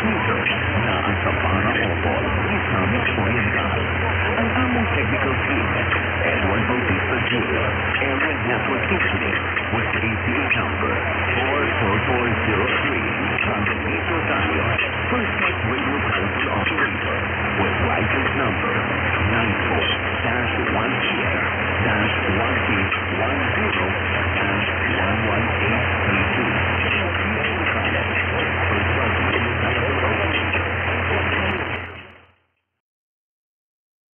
research na ang Sabana Opol, Misamis Oriental, ang technical team, Edward Bautista Jr., Airway Network Engineer, with number 44403, Transmito Diode, First Tech Radio Council Operator, with license number 94-1K-1810-118.